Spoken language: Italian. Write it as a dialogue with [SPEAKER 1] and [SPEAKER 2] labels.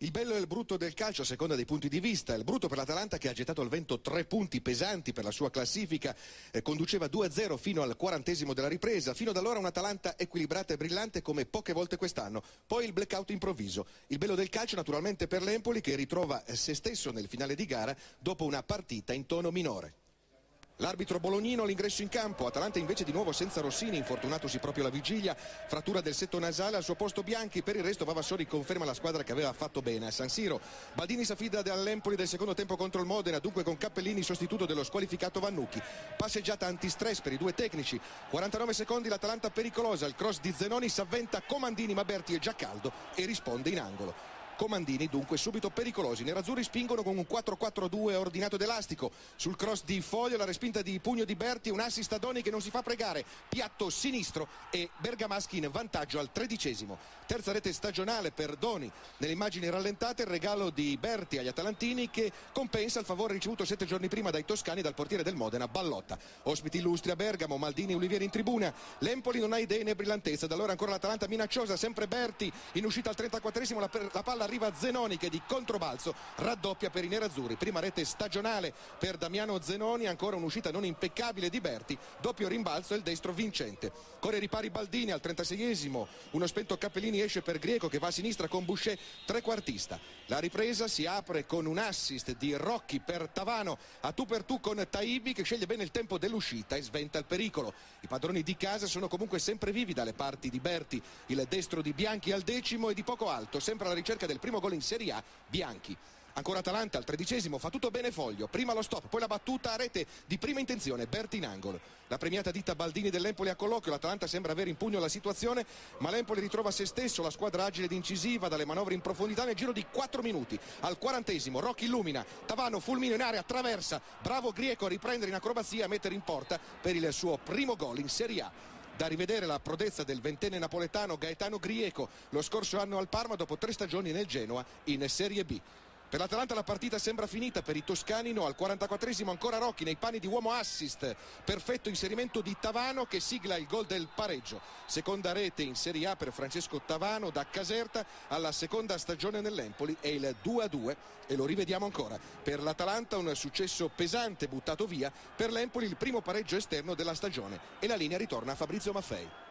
[SPEAKER 1] Il bello e il brutto del calcio a seconda dei punti di vista. Il brutto per l'Atalanta che ha gettato al vento tre punti pesanti per la sua classifica, eh, conduceva 2-0 fino al quarantesimo della ripresa. Fino ad allora un'Atalanta equilibrata e brillante come poche volte quest'anno. Poi il blackout improvviso. Il bello del calcio naturalmente per l'Empoli che ritrova eh, se stesso nel finale di gara dopo una partita in tono minore. L'arbitro bolognino l'ingresso in campo, Atalanta invece di nuovo senza Rossini, infortunatosi proprio la vigilia, frattura del setto nasale al suo posto Bianchi, per il resto Vavassori conferma la squadra che aveva fatto bene a San Siro. Baldini si affida all'Empoli del secondo tempo contro il Modena, dunque con Cappellini sostituto dello squalificato Vannucchi. Passeggiata antistress per i due tecnici, 49 secondi l'Atalanta pericolosa, il cross di Zenoni s'avventa. Comandini ma Berti è già caldo e risponde in angolo. Comandini dunque subito pericolosi. I nerazzurri spingono con un 4-4-2 ordinato d'elastico. Sul cross di Foglio la respinta di pugno di Berti, un assist a Doni che non si fa pregare. Piatto sinistro e Bergamaschi in vantaggio al tredicesimo. Terza rete stagionale per Doni. Nelle immagini rallentate il regalo di Berti agli Atalantini che compensa il favore ricevuto sette giorni prima dai toscani dal portiere del Modena, Ballotta. Ospiti illustri a Bergamo, Maldini e Olivieri in tribuna. L'Empoli non ha idee né brillantezza. Da allora ancora l'Atalanta minacciosa, sempre Berti in uscita al 34esimo la, la palla arriva Zenoni che di controbalzo raddoppia per i nerazzurri. Prima rete stagionale per Damiano Zenoni, ancora un'uscita non impeccabile di Berti, doppio rimbalzo e il destro vincente. Corre ripari Baldini al 36esimo, uno spento Cappellini esce per Grieco che va a sinistra con Boucher, trequartista. La ripresa si apre con un assist di Rocchi per Tavano, a tu per tu con Taibi che sceglie bene il tempo dell'uscita e sventa il pericolo. I padroni di casa sono comunque sempre vivi dalle parti di Berti, il destro di Bianchi al decimo e di poco alto, sempre alla ricerca del primo gol in Serie A, Bianchi. Ancora Atalanta al tredicesimo, fa tutto bene Foglio, prima lo stop, poi la battuta a rete di prima intenzione, Berti in angolo. La premiata ditta Baldini dell'Empoli a colloquio, l'Atalanta sembra avere in pugno la situazione, ma l'Empoli ritrova se stesso, la squadra agile ed incisiva dalle manovre in profondità nel giro di 4 minuti. Al quarantesimo, Rocchi illumina, Tavano fulmino in area, attraversa, bravo Grieco a riprendere in acrobazia a mettere in porta per il suo primo gol in Serie A da rivedere la prodezza del ventenne napoletano Gaetano Grieco lo scorso anno al Parma dopo tre stagioni nel Genoa in Serie B. Per l'Atalanta la partita sembra finita, per i toscani no, al 44esimo ancora Rocchi nei panni di uomo assist, perfetto inserimento di Tavano che sigla il gol del pareggio, seconda rete in Serie A per Francesco Tavano da Caserta alla seconda stagione nell'Empoli è il 2-2 e lo rivediamo ancora. Per l'Atalanta un successo pesante buttato via, per l'Empoli il primo pareggio esterno della stagione e la linea ritorna a Fabrizio Maffei.